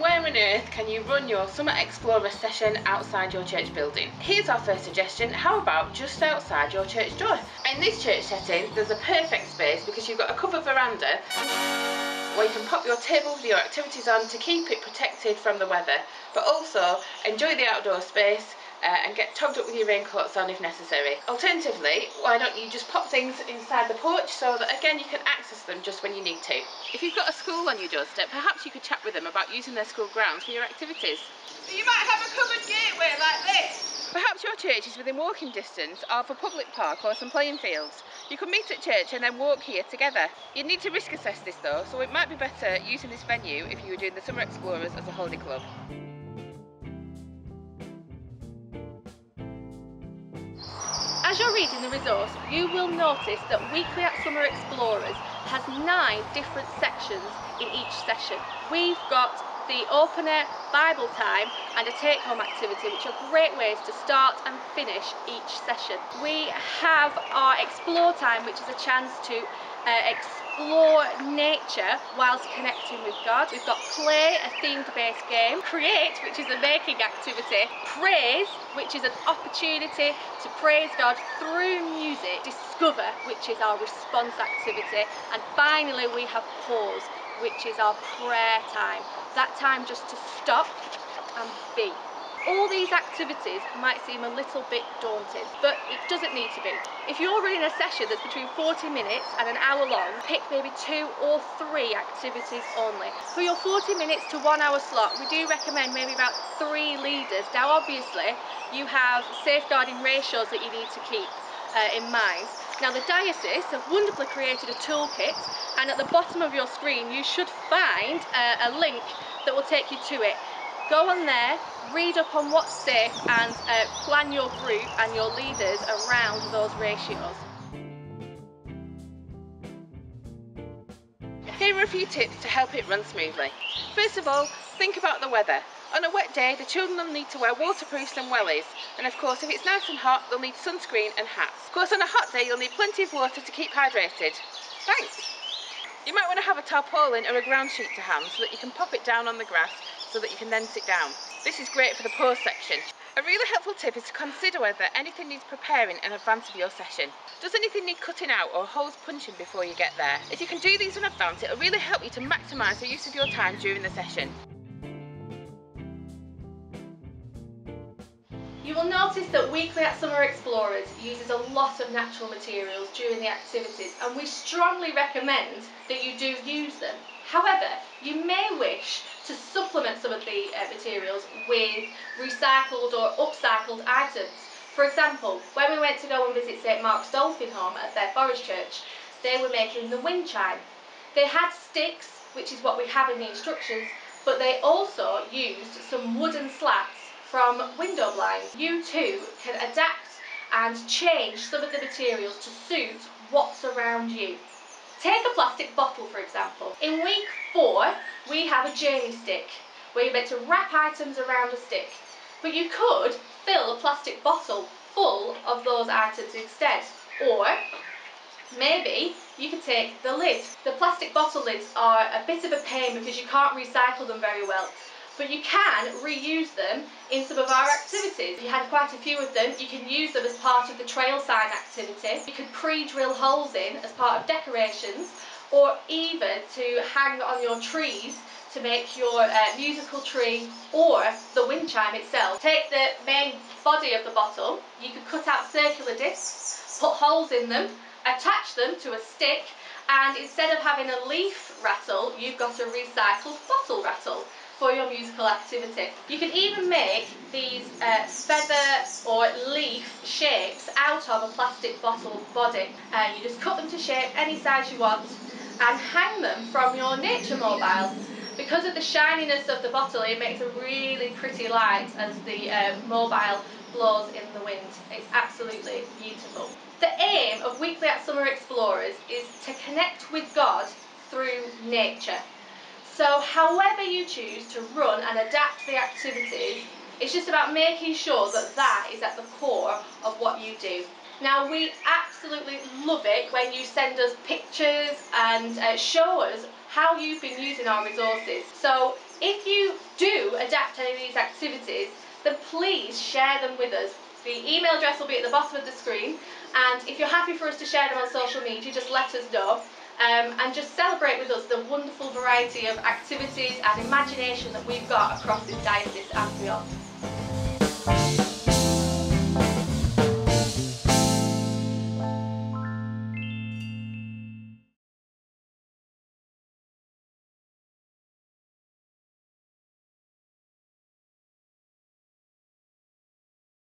where on earth can you run your Summer Explorer session outside your church building? Here's our first suggestion, how about just outside your church door? In this church setting, there's a perfect space because you've got a covered veranda where you can pop your table with your activities on to keep it protected from the weather, but also enjoy the outdoor space uh, and get togged up with your raincoats on if necessary. Alternatively, why don't you just pop things inside the porch so that again you can access them just when you need to. If you've got a school on your doorstep, perhaps you could chat with them about using their school grounds for your activities. You might have a covered gateway like this. Perhaps your church is within walking distance of a public park or some playing fields. You could meet at church and then walk here together. You'd need to risk assess this though, so it might be better using this venue if you were doing the Summer Explorers as a holiday club. As you're reading the resource, you will notice that Weekly at Summer Explorers has nine different sections in each session. We've got the opener, Bible time and a take-home activity which are great ways to start and finish each session. We have our explore time which is a chance to uh, explore nature whilst connecting with God. We've got play, a themed based game, create, which is a making activity, praise, which is an opportunity to praise God through music, discover, which is our response activity, and finally we have pause, which is our prayer time. That time just to stop and be. All these activities might seem a little bit daunting, but it doesn't need to be. If you're running a session that's between 40 minutes and an hour long, pick maybe two or three activities only. For your 40 minutes to one hour slot, we do recommend maybe about three leaders. Now obviously, you have safeguarding ratios that you need to keep uh, in mind. Now the Diocese have wonderfully created a toolkit and at the bottom of your screen you should find uh, a link that will take you to it. Go on there, read up on what's safe and uh, plan your group and your leaders around those ratios. Here are a few tips to help it run smoothly. First of all, think about the weather. On a wet day, the children will need to wear waterproofs and wellies, and of course if it's nice and hot, they'll need sunscreen and hats. Of course on a hot day, you'll need plenty of water to keep hydrated. Thanks! You might want to have a tarpaulin or a ground sheet to hand so that you can pop it down on the grass so that you can then sit down. This is great for the pause section. A really helpful tip is to consider whether anything needs preparing in advance of your session. Does anything need cutting out or holes punching before you get there? If you can do these in advance, it'll really help you to maximise the use of your time during the session. You will notice that Weekly at Summer Explorers uses a lot of natural materials during the activities and we strongly recommend that you do use them. However, you may wish to supplement some of the uh, materials with recycled or upcycled items. For example, when we went to go and visit St Mark's Dolphinholme at their forest church, they were making the wind chime. They had sticks, which is what we have in the instructions, but they also used some wooden slats from window blinds. You too can adapt and change some of the materials to suit what's around you. Take a plastic bottle for example. In week four we have a journey stick where you're meant to wrap items around a stick but you could fill a plastic bottle full of those items instead or maybe you could take the lid. The plastic bottle lids are a bit of a pain because you can't recycle them very well but you can reuse them in some of our activities. You had quite a few of them. You can use them as part of the trail sign activity. You could pre-drill holes in as part of decorations or even to hang on your trees to make your uh, musical tree or the wind chime itself. Take the main body of the bottle, you could cut out circular discs, put holes in them, attach them to a stick and instead of having a leaf rattle, you've got a recycled bottle rattle for your musical activity. You can even make these uh, feather or leaf shapes out of a plastic bottle body. Uh, you just cut them to shape any size you want and hang them from your nature mobile. Because of the shininess of the bottle, it makes a really pretty light as the uh, mobile blows in the wind. It's absolutely beautiful. The aim of Weekly at Summer Explorers is to connect with God through nature. So however you choose to run and adapt the activities, it's just about making sure that that is at the core of what you do. Now we absolutely love it when you send us pictures and uh, show us how you've been using our resources. So If you do adapt any of these activities, then please share them with us. The email address will be at the bottom of the screen, and if you're happy for us to share them on social media, just let us know. Um, and just celebrate with us the wonderful variety of activities and imagination that we've got across this diocese and beyond.